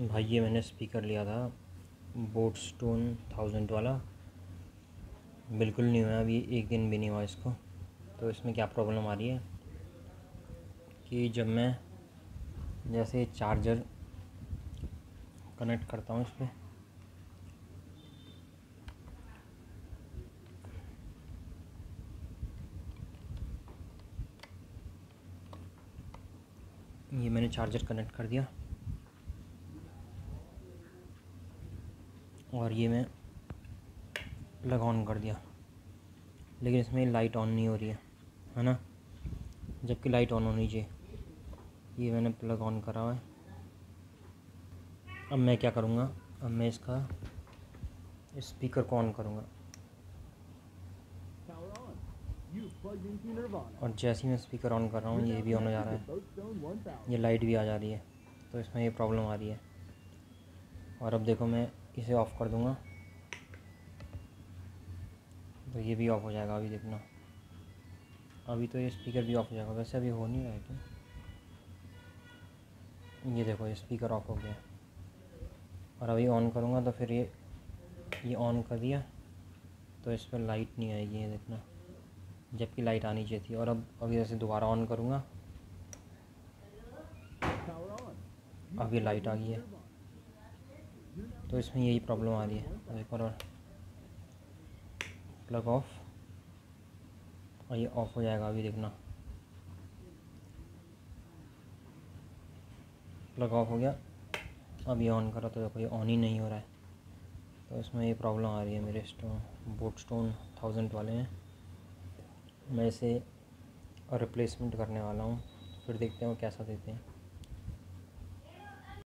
भाई, ये मैंने स्पीकर लिया था बोट स्टोन थाउज़ेंड वाला। बिल्कुल नहीं हुआ, अभी एक दिन भी नहीं हुआ इसको। तो इसमें क्या प्रॉब्लम आ रही है? कि जब मैं जैसे चार्जर कनेक्ट करता हूँ इस पर ये मैंने चार्जर कनेक्ट कर दिया। और ये मैं प्लग ऑन कर दिया। लेकिन इसमें लाइट ऑन नहीं हो रही है है ना? जबकि लाइट ऑन होनी चाहिए। ये मैंने प्लग ऑन करा हुआ है। अब मैं क्या करूँगा? अब मैं इसका स्पीकर को ऑन करूँगा। और जैसे ही मैं स्पीकर ऑन कर रहा हूँ, ये भी ऑन हो जा रहा है। ये लाइट भी आ जा रही है। तो इसमें ये प्रॉब्लम आ रही है। और अब देखो मैं इसे ऑफ़ कर दूँगा। तो ये भी ऑफ़ हो जाएगा अभी देखना। अभी तो ये स्पीकर भी ऑफ़ हो जाएगा। वैसे अभी हो नहीं रहा है क्या? ये देखो ये स्पीकर ऑफ़ हो गया। और अभी ऑन करूँगा तो फिर ये ये ऑन कर दिया। तो इस पर लाइट नहीं आएगी ये देखना। जबकि लाइट आनी चाहिए थी। और अब अभी जैसे दोबारा ऑन करूँगा अभी लाइट आ गई है। तो इसमें यही प्रॉब्लम आ रही है। एक और। प्लग ऑफ़ और ये ऑफ़ हो जाएगा अभी देखना। प्लग ऑफ़ हो गया। अभी ऑन करा तो देखो ये ऑन ही नहीं हो रहा है। तो इसमें ये प्रॉब्लम आ रही है मेरे स्टोन बोट स्टोन थाउज़ेंड वाले हैं। मैं इसे रिप्लेसमेंट करने वाला हूँ। फिर देखते हैं वो कैसा देते हैं।